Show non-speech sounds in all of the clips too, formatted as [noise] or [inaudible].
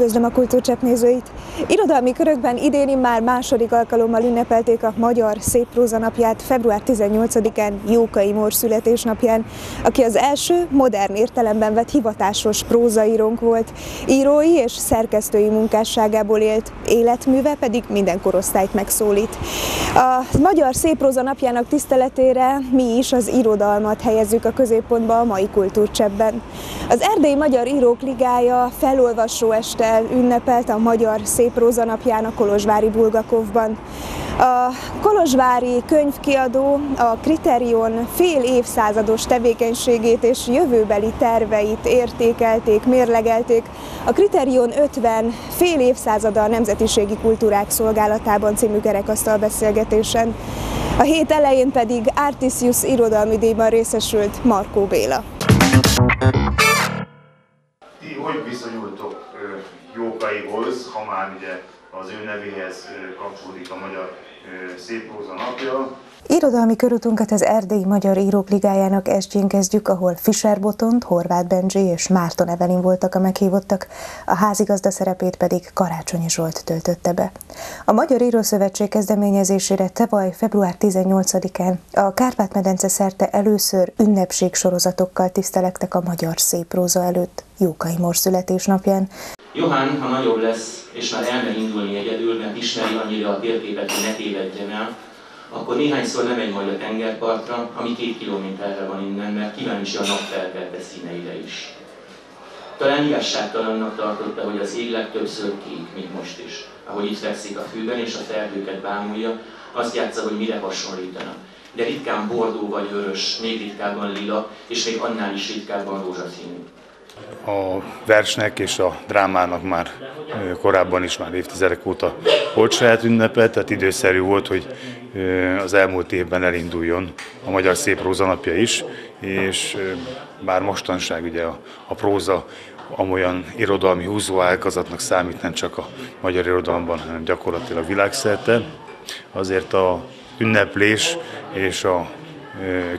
Üdvözlöm a Kultúrcsepp nézőit! Irodalmi körökben idén már második alkalommal ünnepelték a Magyar Széppróza napját február 18-án Jókai Mór születésnapján, aki az első modern értelemben vett hivatásos prózaírónk volt. Írói és szerkesztői munkásságából élt, életműve pedig minden korosztályt megszólít. A Magyar Széppróza napjának tiszteletére mi is az irodalmat helyezzük a középpontba a mai Kultúrcseppben. Az Erdélyi Magyar Írók Ligája felolvasó este ünnepelt a Magyar Széppróza napján a Kolozsvári Bulgakovban. A Kolozsvári könyvkiadó a Kriterion fél évszázados tevékenységét és jövőbeli terveit értékelték, mérlegelték. A Kriterion 50 fél évszázada a Nemzetiségi Kultúrák Szolgálatában című kerekasztal beszélgetésen. A hét elején pedig Artisius irodalmi díjban részesült Markó Béla. Ti hogy viszonyultok Jókaihoz, ha már ugye az ő nevéhez kapcsolódik a Magyar Széppróza napja. Irodalmi körutunkat az Erdélyi Magyar Írók Ligájának estjén kezdjük, ahol Fischer Botont, Horváth Bendzsi és Márton Evelin voltak a meghívottak, a házigazda szerepét pedig Karácsonyi Zsolt töltötte be. A Magyar Írószövetség kezdeményezésére tavaly február 18-án a Kárpát-medence szerte először ünnepségsorozatokkal tisztelektek a magyar szépróza előtt Jókai Mor születésnapján. Johann, ha nagyobb lesz, és már elmegy indulni egyedül, mert ismeri annyira a térképet, hogy ne tévedjen el, akkor néhányszor lemegy majd a tengerpartra, ami két kilométerre van innen, mert kíváncsi a napfelkelte színeire is. Talán igazságtalannak tartotta, hogy az ég legtöbbször kék, mint most is. Ahogy itt fekszik a fűben és a felhőket bámulja, azt játsza, hogy mire hasonlítanak. De ritkán bordó vagy vörös, még ritkábban lila, és még annál is ritkábban rózsaszínű a versnek és a drámának már korábban is, már évtizedek óta volt saját ünnepe, tehát időszerű volt, hogy az elmúlt évben elinduljon a Magyar Szép Próza napja is, és bár mostanság ugye a, a próza amolyan irodalmi húzó számít nem csak a magyar irodalomban, hanem gyakorlatilag világszerte, azért a ünneplés és a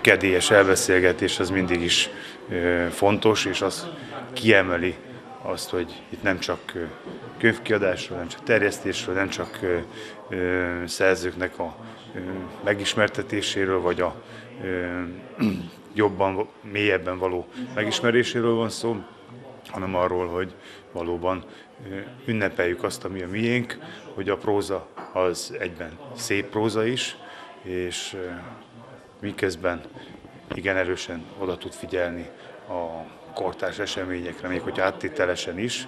kedélyes elbeszélgetés az mindig is fontos, és az kiemeli azt, hogy itt nem csak könyvkiadásról, nem csak terjesztésről, nem csak szerzőknek a megismertetéséről, vagy a [clears throat] jobban, mélyebben való megismeréséről van szó, hanem arról, hogy valóban ünnepeljük azt, ami a miénk, hogy a próza az egyben szép próza is, és miközben igen erősen oda tud figyelni a kortárs eseményekre, még hogy áttételesen is,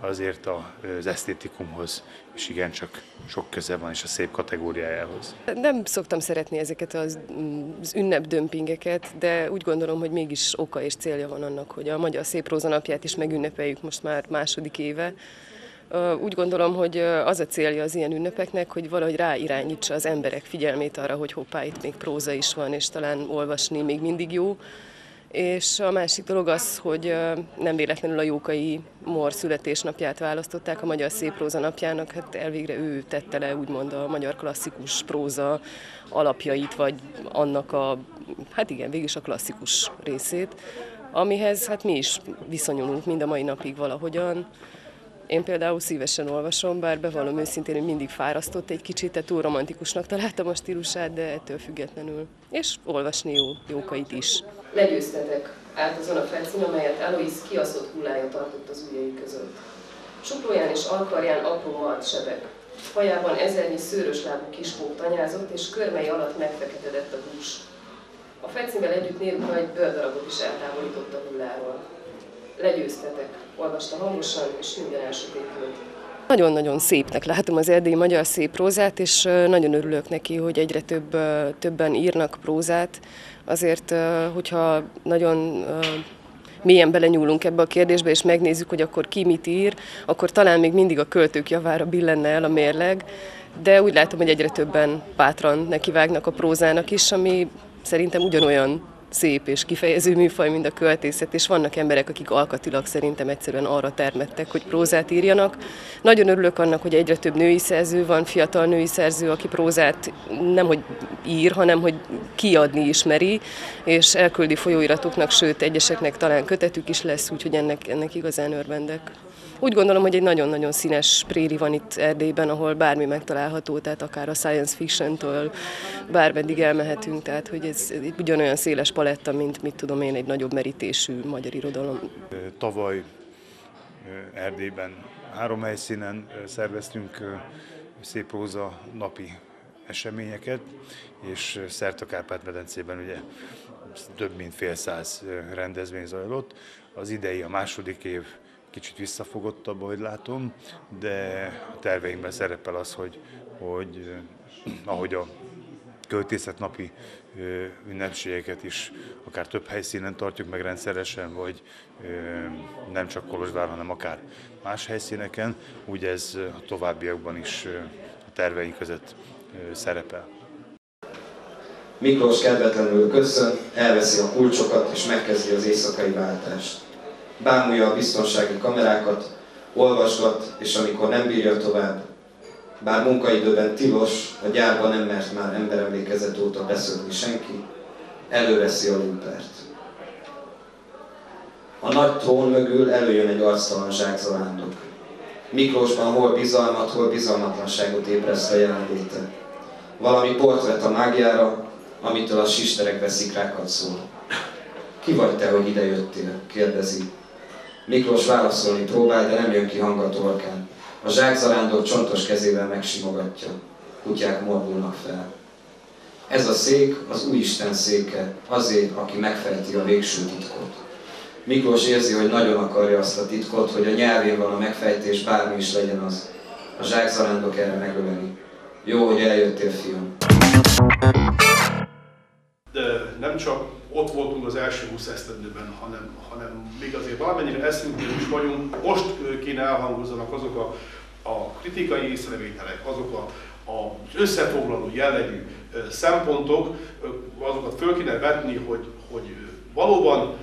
azért az esztétikumhoz is igencsak sok köze van, és a szép kategóriájához. Nem szoktam szeretni ezeket az, az ünnepdömpingeket, de úgy gondolom, hogy mégis oka és célja van annak, hogy a Magyar Szép Róza napját is megünnepeljük most már második éve. Úgy gondolom, hogy az a célja az ilyen ünnepeknek, hogy valahogy ráirányítsa az emberek figyelmét arra, hogy hoppá, itt még próza is van, és talán olvasni még mindig jó. És a másik dolog az, hogy nem véletlenül a Jókai Mor születésnapját választották a Magyar Szép Próza napjának, hát elvégre ő tette le úgymond a magyar klasszikus próza alapjait, vagy annak a, hát igen, végig a klasszikus részét, amihez hát mi is viszonyulunk mind a mai napig valahogyan. Én például szívesen olvasom, bár bevallom őszintén, hogy mindig fárasztott egy kicsit, tehát túl romantikusnak találtam a stílusát, de ettől függetlenül. És olvasni jó, jókait is. Legyőztetek, állt azon a felszín, amelyet Alois kiaszott hullája tartott az ujjai között. Suplóján és alkarján apró mart sebek. Fajában ezernyi szőrös lábú kispók tanyázott, és körmei alatt megfeketedett a hús. A fecimvel együtt névruha egy bőrdarabot is eltávolított a hulláról legyőztetek, olvasta hangosan, és minden elsötétült. Nagyon-nagyon szépnek látom az erdélyi magyar szép prózát, és nagyon örülök neki, hogy egyre több, többen írnak prózát. Azért, hogyha nagyon mélyen belenyúlunk ebbe a kérdésbe, és megnézzük, hogy akkor ki mit ír, akkor talán még mindig a költők javára billenne el a mérleg, de úgy látom, hogy egyre többen bátran nekivágnak a prózának is, ami szerintem ugyanolyan szép és kifejező műfaj, mint a költészet, és vannak emberek, akik alkatilag szerintem egyszerűen arra termettek, hogy prózát írjanak. Nagyon örülök annak, hogy egyre több női szerző van, fiatal női szerző, aki prózát nem hogy ír, hanem hogy kiadni ismeri, és elküldi folyóiratoknak, sőt egyeseknek talán kötetük is lesz, úgyhogy ennek, ennek igazán örvendek. Úgy gondolom, hogy egy nagyon-nagyon színes préri van itt Erdélyben, ahol bármi megtalálható, tehát akár a science fiction-től bármeddig elmehetünk, tehát hogy ez ugyanolyan széles paletta, mint mit tudom én, egy nagyobb merítésű magyar irodalom. Tavaly Erdélyben három helyszínen szerveztünk szép próza napi eseményeket, és szert a Kárpát-medencében ugye több mint fél száz rendezvény zajlott. Az idei, a második év kicsit visszafogottabb, ahogy látom, de a terveinkben szerepel az, hogy, hogy ahogy a költészet napi ünnepségeket is akár több helyszínen tartjuk meg rendszeresen, vagy nem csak Kolozsvár, hanem akár más helyszíneken, úgy ez a továbbiakban is a terveink között szerepel. Miklós kedvetlenül köszön, elveszi a kulcsokat és megkezdi az éjszakai váltást. Bámulja a biztonsági kamerákat, olvasgat, és amikor nem bírja tovább, bár munkaidőben tilos, a gyárban nem mert már emberemlékezet óta beszélni senki, előveszi a lúpert. A nagy trón mögül előjön egy arctalan zsákzalándok. Miklósban hol bizalmat, hol bizalmatlanságot ébreszt a jelenléte. Valami portrét a mágiára, amitől a sisterek veszik rákat szól. Ki vagy te, hogy ide jöttél? kérdezi. Miklós válaszolni próbál, de nem jön ki hang a torkán. A zsákzarándok csontos kezével megsimogatja. Kutyák morbulnak fel. Ez a szék az Úristen széke, azért, aki megfejti a végső titkot. Miklós érzi, hogy nagyon akarja azt a titkot, hogy a nyelvén van a megfejtés, bármi is legyen az. A zsákzarándok erre megöleli. Jó, hogy eljöttél, fiam. De nem csak ott voltunk az első 20 esztendőben, hanem, hanem még azért valamennyire eszünkben is vagyunk. Most kéne elhangozzanak azok a, a kritikai észrevételek, azok a, az összefoglaló jellegű szempontok, azokat föl kéne vetni, hogy, hogy valóban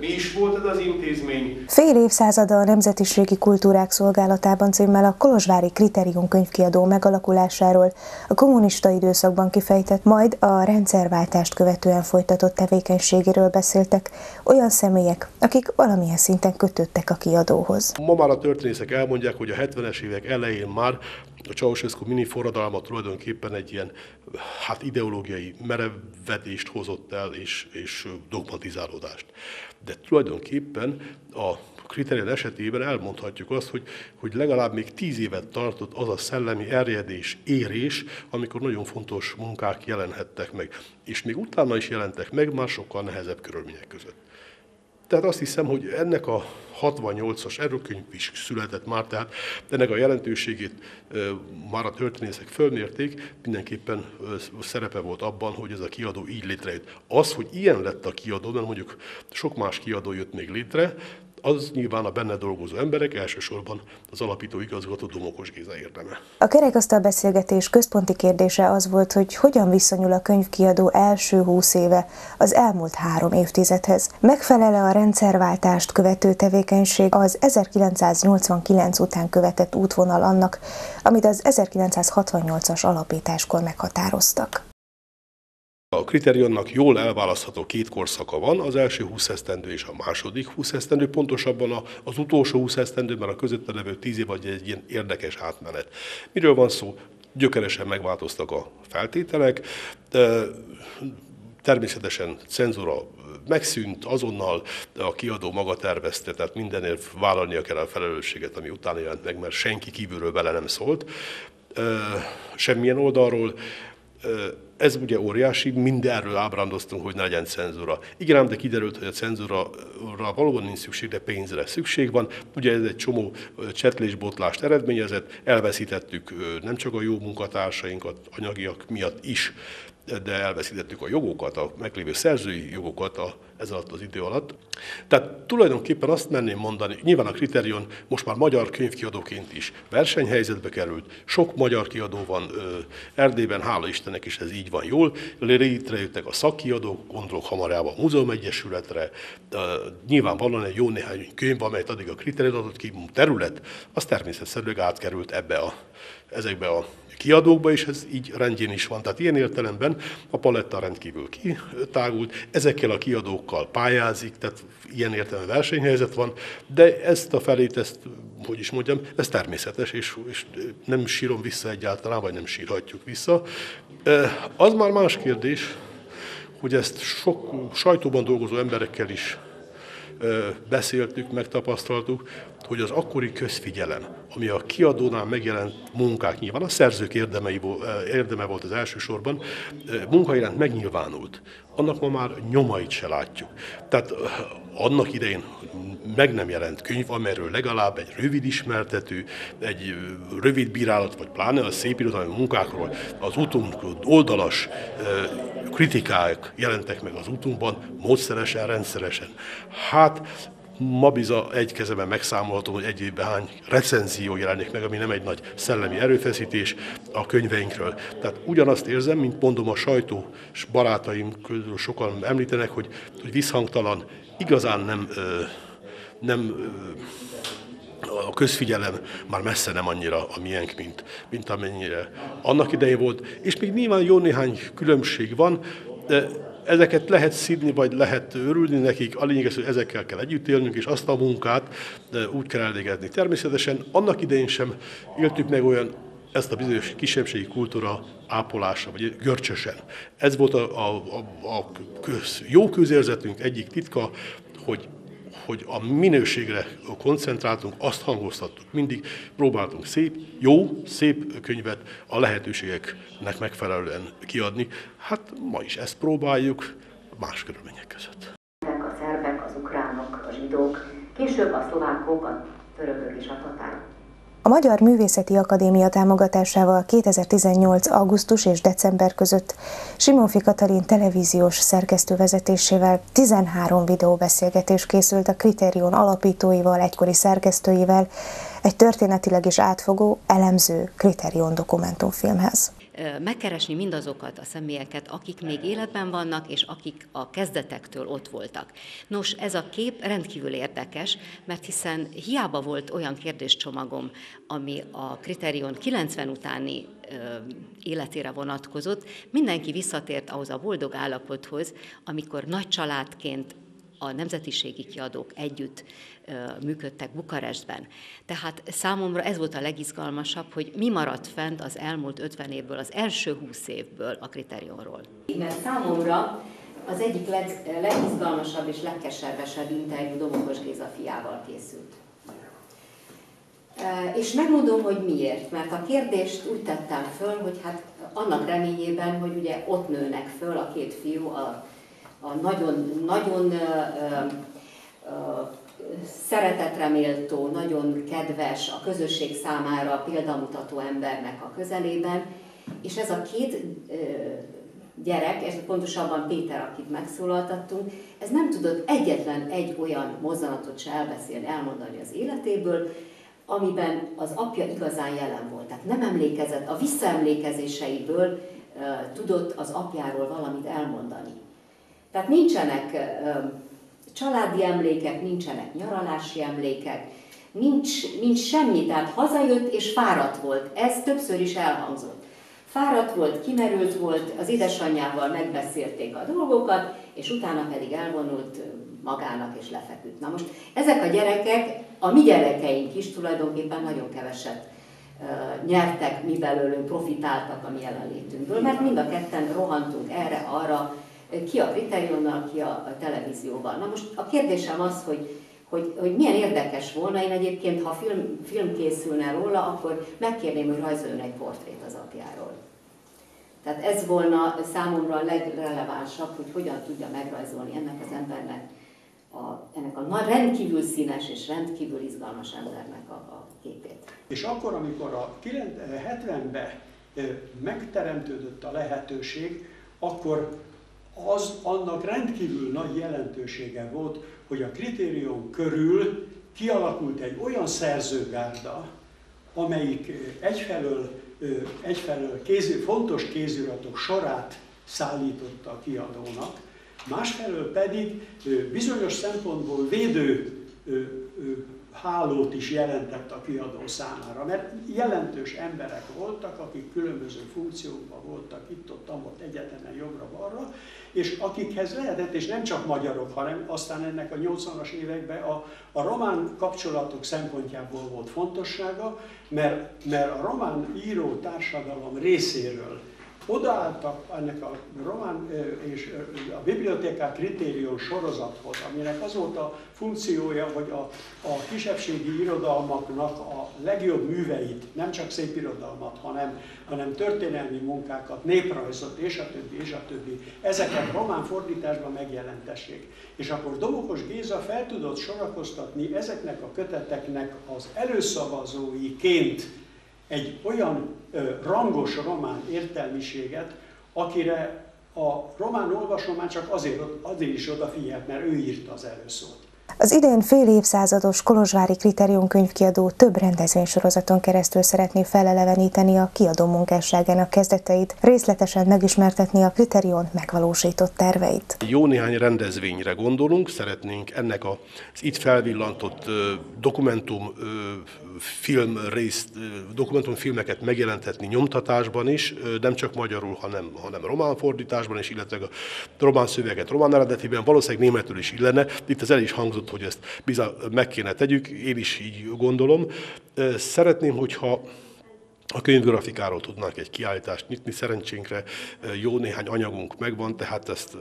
mi is volt ez az intézmény? Fél évszázada a Nemzetiségi Kultúrák Szolgálatában címmel a Kolozsvári Kritérium könyvkiadó megalakulásáról a kommunista időszakban kifejtett, majd a rendszerváltást követően folytatott tevékenységéről beszéltek olyan személyek, akik valamilyen szinten kötöttek a kiadóhoz. Ma már a történészek elmondják, hogy a 70-es évek elején már a Ceausescu mini forradalma tulajdonképpen egy ilyen hát ideológiai merevedést hozott el, és, és dogmatizálódást. De tulajdonképpen a kritérium esetében elmondhatjuk azt, hogy, hogy legalább még tíz évet tartott az a szellemi erjedés, érés, amikor nagyon fontos munkák jelenhettek meg. És még utána is jelentek meg, már sokkal nehezebb körülmények között. Tehát azt hiszem, hogy ennek a 68-as erőkönyv is született már, tehát ennek a jelentőségét már a történészek fölmérték, mindenképpen szerepe volt abban, hogy ez a kiadó így létrejött. Az, hogy ilyen lett a kiadó, mert mondjuk sok más kiadó jött még létre, az nyilván a benne dolgozó emberek, elsősorban az alapító igazgató Domokos Géza érdeme. A kerekasztal beszélgetés központi kérdése az volt, hogy hogyan viszonyul a könyvkiadó első húsz éve az elmúlt három évtizedhez. Megfelele a rendszerváltást követő tevékenység az 1989 után követett útvonal annak, amit az 1968-as alapításkor meghatároztak. A kritériumnak jól elválasztható két korszaka van, az első 20 esztendő és a második 20 esztendő, pontosabban az utolsó 20 esztendő, mert a közötte levő 10 év vagy egy ilyen érdekes átmenet. Miről van szó? Gyökeresen megváltoztak a feltételek, természetesen cenzúra megszűnt, azonnal a kiadó maga tervezte, tehát mindenért vállalnia kell a felelősséget, ami utána jelent meg, mert senki kívülről bele nem szólt, semmilyen oldalról ez ugye óriási, mindenről ábrándoztunk, hogy ne legyen cenzúra. Igen, ám de kiderült, hogy a cenzúra valóban nincs szükség, de pénzre szükség van. Ugye ez egy csomó csetlésbotlást eredményezett, elveszítettük nem csak a jó munkatársainkat, anyagiak miatt is, de elveszítettük a jogokat, a meglévő szerzői jogokat a, ez alatt az idő alatt. Tehát tulajdonképpen azt menném mondani, nyilván a Kriterion most már magyar könyvkiadóként is versenyhelyzetbe került, sok magyar kiadó van Erdélyben, hála Istennek is ez így van jól, létrejöttek a szakkiadók, gondolok hamarába a Múzeum Egyesületre, nyilvánvalóan egy jó néhány könyv, amelyet addig a Kriterion adott ki, terület, az természetszerűleg átkerült ebbe a, ezekbe a kiadókba, és ez így rendjén is van. Tehát ilyen értelemben a paletta rendkívül kitágult. Ezekkel a kiadók újságírókkal pályázik, tehát ilyen értelme versenyhelyzet van, de ezt a felét, ezt, hogy is mondjam, ez természetes, és, és nem sírom vissza egyáltalán, vagy nem sírhatjuk vissza. Az már más kérdés, hogy ezt sok sajtóban dolgozó emberekkel is beszéltük, megtapasztaltuk, hogy az akkori közfigyelem, ami a kiadónál megjelent munkák, nyilván a szerzők érdemei, érdeme volt az elsősorban, munka iránt megnyilvánult. Annak ma már nyomait se látjuk. Tehát annak idején meg nem jelent könyv, amelyről legalább egy rövid ismertető, egy rövid bírálat, vagy pláne a szép irodalmi munkákról az utunk oldalas kritikák jelentek meg az utunkban, módszeresen, rendszeresen. Hát ma biza egy kezemben megszámolhatom, hogy egy évben hány recenzió jelenik meg, ami nem egy nagy szellemi erőfeszítés a könyveinkről. Tehát ugyanazt érzem, mint mondom a sajtó és barátaim közül sokan említenek, hogy, hogy visszhangtalan, igazán nem, nem a közfigyelem már messze nem annyira a miénk, mint, mint amennyire annak idején volt. És még nyilván jó néhány különbség van, de ezeket lehet szídni, vagy lehet örülni nekik, a lényeg az, hogy ezekkel kell együtt élnünk, és azt a munkát úgy kell elvégezni. Természetesen annak idején sem éltük meg olyan ezt a bizonyos kisebbségi kultúra ápolása, vagy görcsösen. Ez volt a, a, a, a köz, jó közérzetünk egyik titka, hogy hogy a minőségre koncentráltunk, azt hangoztattuk. Mindig próbáltunk szép, jó, szép könyvet a lehetőségeknek megfelelően kiadni. Hát ma is ezt próbáljuk, más körülmények között. A szerbek, az ukránok, a zsidók, később a szlovákok, a törökök és a tatárok. A Magyar Művészeti Akadémia támogatásával 2018. augusztus és december között Simonfi Katalin televíziós szerkesztő vezetésével 13 videóbeszélgetés készült a Kriterion alapítóival, egykori szerkesztőivel, egy történetileg is átfogó, elemző Kriterion dokumentumfilmhez megkeresni mindazokat a személyeket, akik még életben vannak, és akik a kezdetektől ott voltak. Nos, ez a kép rendkívül érdekes, mert hiszen hiába volt olyan kérdéscsomagom, ami a Kriterion 90 utáni életére vonatkozott, mindenki visszatért ahhoz a boldog állapothoz, amikor nagy családként a nemzetiségi kiadók együtt működtek Bukarestben. Tehát számomra ez volt a legizgalmasabb, hogy mi maradt fent az elmúlt 50 évből, az első 20 évből a kriterionról. Mert számomra az egyik leg, legizgalmasabb és legkeservesebb interjú Domokos Géza fiával készült. És megmondom, hogy miért. Mert a kérdést úgy tettem föl, hogy hát annak reményében, hogy ugye ott nőnek föl a két fiú, a, a nagyon, nagyon szeretetre méltó, nagyon kedves, a közösség számára példamutató embernek a közelében, és ez a két gyerek, és pontosabban Péter, akit megszólaltattunk, ez nem tudott egyetlen egy olyan mozzanatot se elbeszélni, elmondani az életéből, amiben az apja igazán jelen volt. Tehát nem emlékezett, a visszaemlékezéseiből uh, tudott az apjáról valamit elmondani. Tehát nincsenek családi emlékek, nincsenek nyaralási emlékek, nincs, nincs semmi, tehát hazajött és fáradt volt. Ez többször is elhangzott. Fáradt volt, kimerült volt, az édesanyjával megbeszélték a dolgokat, és utána pedig elvonult magának és lefeküdt. Na most ezek a gyerekek, a mi gyerekeink is tulajdonképpen nagyon keveset nyertek, mi belőlünk profitáltak a mi jelenlétünkből, mert mind a ketten rohantunk erre, arra, ki a kriterionnal, ki a, a televízióval. Na most a kérdésem az, hogy, hogy, hogy milyen érdekes volna, én egyébként, ha film, film készülne róla, akkor megkérném, hogy rajzoljon egy portrét az apjáról. Tehát ez volna számomra a legrelevánsabb, hogy hogyan tudja megrajzolni ennek az embernek, a, ennek a rendkívül színes és rendkívül izgalmas embernek a, a képét. És akkor, amikor a 70-ben megteremtődött a lehetőség, akkor az annak rendkívül nagy jelentősége volt, hogy a kritérium körül kialakult egy olyan szerzőgárda, amelyik egyfelől, egyfelől kézi, fontos kéziratok sorát szállította a kiadónak, másfelől pedig bizonyos szempontból védő hálót is jelentett a kiadó számára, mert jelentős emberek voltak, akik különböző funkciókban voltak itt-ott, ott egyetemen jobbra-balra, és akikhez lehetett, és nem csak magyarok, hanem aztán ennek a 80-as években a, a román kapcsolatok szempontjából volt fontossága, mert, mert a román író társadalom részéről odaálltak ennek a román és a bibliotekák kritérium sorozathoz, aminek az volt a funkciója, hogy a, a kisebbségi irodalmaknak a legjobb műveit, nem csak szép irodalmat, hanem, hanem történelmi munkákat, néprajzot és a többi, és a többi, ezeket román fordításban megjelentessék. És akkor Domokos Géza fel tudott sorakoztatni ezeknek a köteteknek az előszavazóiként egy olyan rangos román értelmiséget, akire a román olvasó már csak azért, azért is odafigyelt, mert ő írta az előszót. Az idén fél évszázados Kolozsvári Kritérium könyvkiadó több rendezvénysorozaton keresztül szeretné feleleveníteni a kiadó munkásságának kezdeteit, részletesen megismertetni a Kriterion megvalósított terveit. Jó néhány rendezvényre gondolunk, szeretnénk ennek az itt felvillantott dokumentum film részt, dokumentumfilmeket megjelentetni nyomtatásban is, nem csak magyarul, hanem, hanem román fordításban is, illetve a román szöveget román eredetiben, valószínűleg németül is illene. Itt az el is hangzott, hogy ezt bizony meg kéne tegyük, én is így gondolom. Szeretném, hogyha a könyvgrafikáról tudnánk egy kiállítást nyitni, szerencsénkre jó néhány anyagunk megvan, tehát ezt,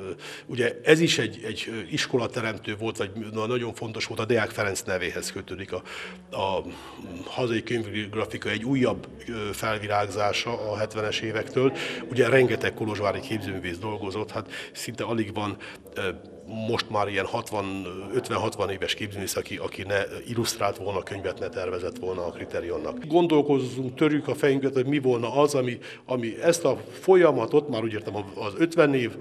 ugye ez is egy, egy iskolateremtő volt, vagy nagyon fontos volt, a Deák Ferenc nevéhez kötődik a, a hazai könyvgrafika egy újabb felvirágzása a 70-es évektől. Ugye rengeteg kolozsvári képzőművész dolgozott, hát szinte alig van most már ilyen 50-60 éves képzőművész, aki, aki ne illusztrált volna könyvet, ne tervezett volna a kriterionnak. Gondolkozzunk, törjük a fejünket, hogy mi volna az, ami, ami ezt a folyamatot, már úgy értem az 50 év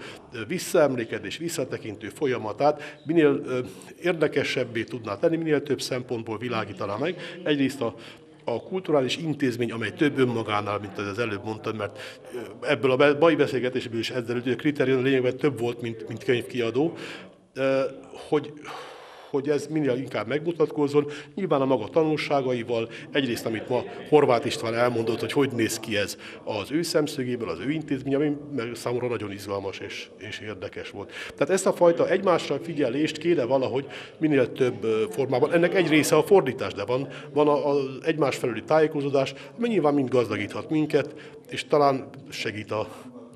visszaemlékedés, visszatekintő folyamatát minél érdekesebbé tudná tenni, minél több szempontból világítaná meg. Egyrészt a a kulturális intézmény, amely több önmagánál, mint az előbb mondtam, mert ebből a mai beszélgetésből is ezzel, hogy a kritérium lényegben több volt, mint, mint könyvkiadó, hogy, hogy ez minél inkább megmutatkozzon, nyilván a maga tanulságaival, egyrészt amit ma Horváth István elmondott, hogy hogy néz ki ez az ő szemszögéből, az ő intézmény, ami számomra nagyon izgalmas és, és érdekes volt. Tehát ezt a fajta egymásra figyelést kéne valahogy minél több formában. Ennek egy része a fordítás, de van, van az egymás felüli tájékozódás, ami nyilván mind gazdagíthat minket, és talán segít a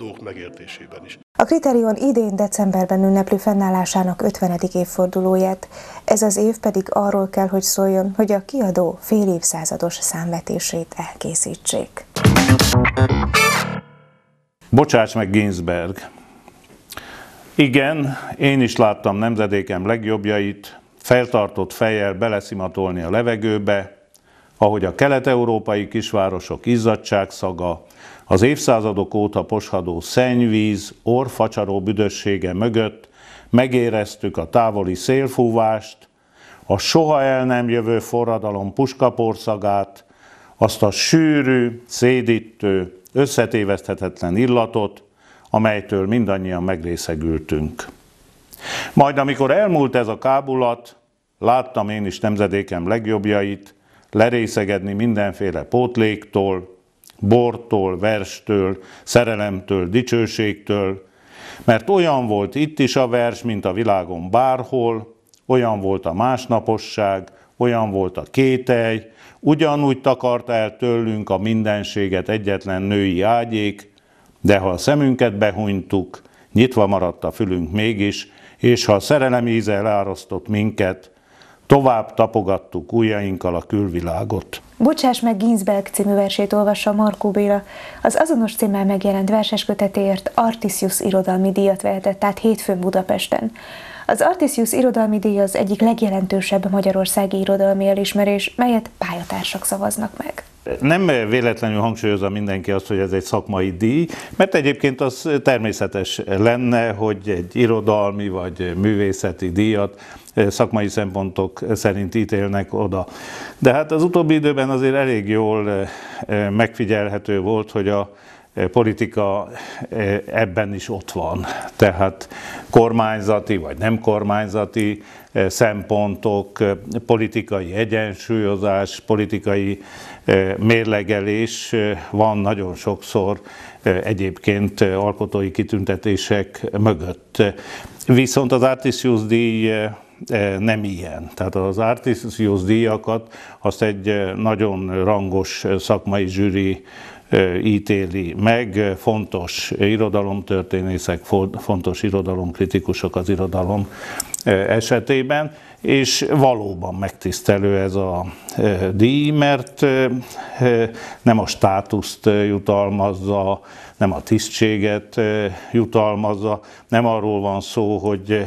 dolgok megértésében is. A Kriterion idén decemberben ünnepli fennállásának 50. évfordulóját. Ez az év pedig arról kell, hogy szóljon, hogy a kiadó fél évszázados számvetését elkészítsék. Bocsáss meg Ginsberg. Igen, én is láttam nemzedékem legjobbjait, feltartott fejjel beleszimatolni a levegőbe, ahogy a kelet-európai kisvárosok izzadságszaga, az évszázadok óta poshadó szennyvíz, orfacsaró büdössége mögött megéreztük a távoli szélfúvást, a soha el nem jövő forradalom puskaporszagát, azt a sűrű, szédítő, összetéveszthetetlen illatot, amelytől mindannyian megrészegültünk. Majd amikor elmúlt ez a kábulat, láttam én is nemzedékem legjobbjait, lerészegedni mindenféle pótléktól, bortól, verstől, szerelemtől, dicsőségtől, mert olyan volt itt is a vers, mint a világon bárhol, olyan volt a másnaposság, olyan volt a kételj, ugyanúgy takarta el tőlünk a mindenséget egyetlen női ágyék, de ha a szemünket behunytuk, nyitva maradt a fülünk mégis, és ha a szerelem íze elárasztott minket, tovább tapogattuk ujjainkkal a külvilágot. Bocsáss meg Ginsberg című versét olvassa Markó Béla. Az azonos címmel megjelent verseskötetéért Artisius irodalmi díjat vehetett át hétfőn Budapesten. Az Artisius irodalmi díj az egyik legjelentősebb magyarországi irodalmi elismerés, melyet pályatársak szavaznak meg. Nem véletlenül hangsúlyozza mindenki azt, hogy ez egy szakmai díj, mert egyébként az természetes lenne, hogy egy irodalmi vagy művészeti díjat szakmai szempontok szerint ítélnek oda. De hát az utóbbi időben azért elég jól megfigyelhető volt, hogy a politika ebben is ott van. Tehát kormányzati vagy nem kormányzati szempontok, politikai egyensúlyozás, politikai mérlegelés van nagyon sokszor egyébként alkotói kitüntetések mögött. Viszont az Artisius díj nem ilyen. Tehát az Artisius díjakat azt egy nagyon rangos szakmai zsűri ítéli meg, fontos irodalomtörténészek, fontos irodalomkritikusok az irodalom esetében, és valóban megtisztelő ez a díj, mert nem a státuszt jutalmazza, nem a tisztséget jutalmazza, nem arról van szó, hogy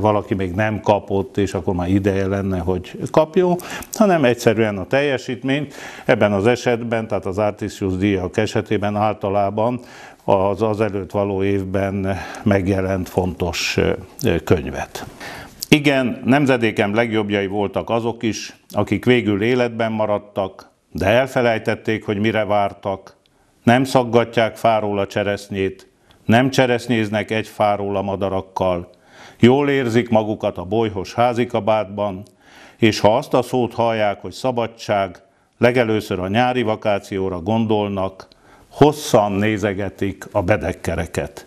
valaki még nem kapott, és akkor már ideje lenne, hogy kapjon, hanem egyszerűen a teljesítményt. Ebben az esetben, tehát az Artisius díjak esetében általában az az előtt való évben megjelent fontos könyvet. Igen, nemzedékem legjobbjai voltak azok is, akik végül életben maradtak, de elfelejtették, hogy mire vártak, nem szaggatják fáról a cseresznyét, nem cseresznyéznek egy fáról a madarakkal, jól érzik magukat a bolyhos házikabátban, és ha azt a szót hallják, hogy szabadság, legelőször a nyári vakációra gondolnak, hosszan nézegetik a bedekkereket.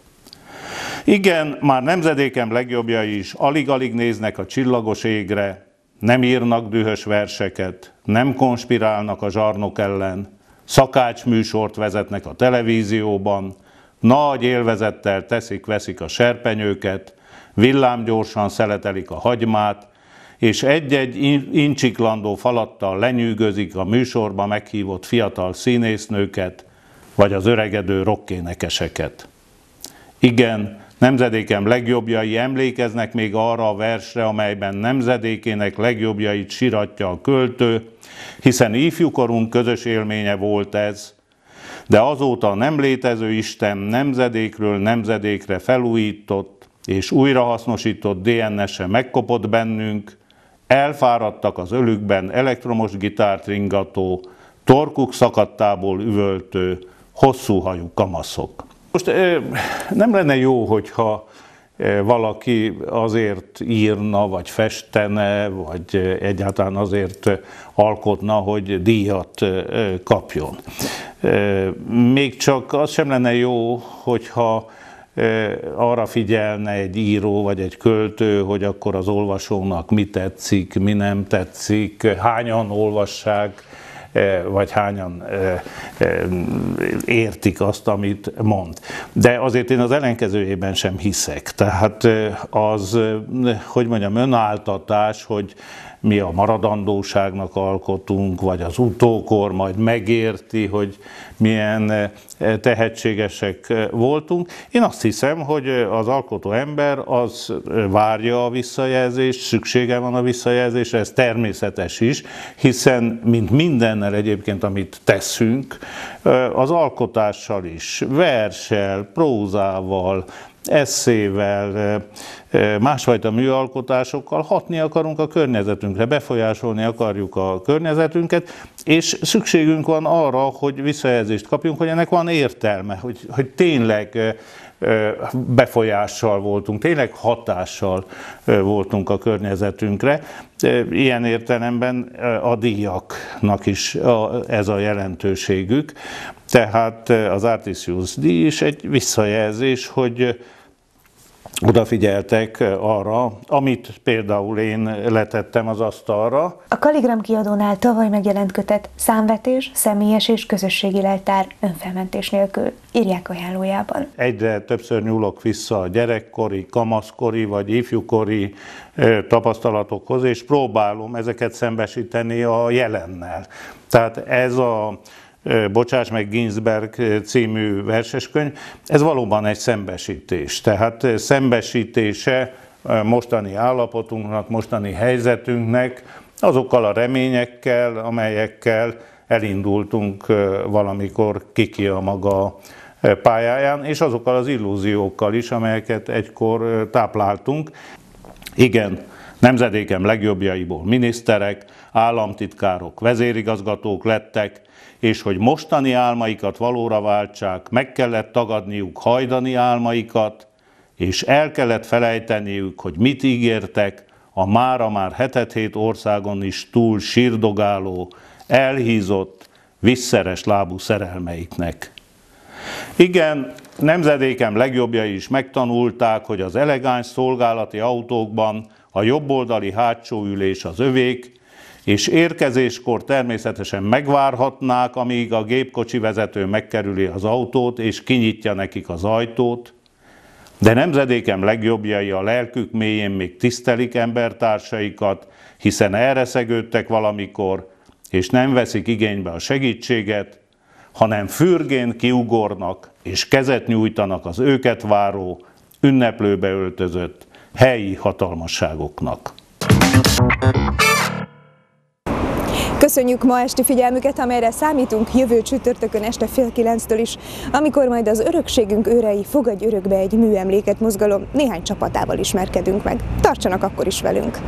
Igen, már nemzedékem legjobbjai is. Alig-alig néznek a csillagos égre, nem írnak dühös verseket, nem konspirálnak a zsarnok ellen, szakácsműsort vezetnek a televízióban, nagy élvezettel teszik-veszik a serpenyőket, villámgyorsan szeletelik a hagymát, és egy-egy incsiklandó falattal lenyűgözik a műsorba meghívott fiatal színésznőket, vagy az öregedő rockénekeseket. Igen, nemzedékem legjobbjai emlékeznek még arra a versre, amelyben nemzedékének legjobbjait siratja a költő, hiszen ifjúkorunk közös élménye volt ez, de azóta nem létező Isten nemzedékről nemzedékre felújított és újrahasznosított DNS-e megkopott bennünk, elfáradtak az ölükben elektromos gitárt ringató, torkuk szakadtából üvöltő, hosszú hajú kamaszok. Most nem lenne jó, hogyha valaki azért írna, vagy festene, vagy egyáltalán azért alkotna, hogy díjat kapjon. Még csak az sem lenne jó, hogyha arra figyelne egy író vagy egy költő, hogy akkor az olvasónak mi tetszik, mi nem tetszik, hányan olvassák, vagy hányan értik azt, amit mond. De azért én az ellenkezőjében sem hiszek. Tehát az, hogy mondjam, önáltatás, hogy mi a maradandóságnak alkotunk, vagy az utókor majd megérti, hogy milyen eh, tehetségesek eh, voltunk. Én azt hiszem, hogy az alkotó ember az várja a visszajelzést, szüksége van a visszajelzésre, ez természetes is, hiszen mint mindennel egyébként, amit teszünk, az alkotással is, versel, prózával, eszével, másfajta műalkotásokkal hatni akarunk a környezetünkre, befolyásolni akarjuk a környezetünket, és szükségünk van arra, hogy visszajelzést kapjunk, hogy ennek van értelme, hogy, hogy tényleg befolyással voltunk, tényleg hatással voltunk a környezetünkre. Ilyen értelemben a díjaknak is ez a jelentőségük. Tehát az Artisius díj is egy visszajelzés, hogy odafigyeltek arra, amit például én letettem az asztalra. A Kaligram kiadónál tavaly megjelent kötet számvetés, személyes és közösségi leltár önfelmentés nélkül írják ajánlójában. Egyre többször nyúlok vissza a gyerekkori, kamaszkori vagy ifjúkori tapasztalatokhoz, és próbálom ezeket szembesíteni a jelennel. Tehát ez a Bocsáss meg Ginsberg című verseskönyv, ez valóban egy szembesítés. Tehát szembesítése mostani állapotunknak, mostani helyzetünknek, azokkal a reményekkel, amelyekkel elindultunk valamikor kiki a maga pályáján, és azokkal az illúziókkal is, amelyeket egykor tápláltunk. Igen, nemzedékem legjobbjaiból miniszterek, államtitkárok, vezérigazgatók lettek, és hogy mostani álmaikat valóra váltsák, meg kellett tagadniuk hajdani álmaikat, és el kellett felejteniük, hogy mit ígértek a mára már hetet hét országon is túl sírdogáló, elhízott, visszeres lábú szerelmeiknek. Igen, nemzedékem legjobbjai is megtanulták, hogy az elegáns szolgálati autókban a jobboldali hátsó ülés az övék, és érkezéskor természetesen megvárhatnák, amíg a gépkocsi vezető megkerüli az autót, és kinyitja nekik az ajtót, de nemzedékem legjobbjai a lelkük mélyén még tisztelik embertársaikat, hiszen erre szegődtek valamikor, és nem veszik igénybe a segítséget, hanem fürgén kiugornak és kezet nyújtanak az őket váró, ünneplőbe öltözött helyi hatalmasságoknak. Köszönjük ma esti figyelmüket, amelyre számítunk jövő csütörtökön este fél kilenctől is, amikor majd az örökségünk őrei fogadj örökbe egy műemléket mozgalom néhány csapatával ismerkedünk meg. Tartsanak akkor is velünk!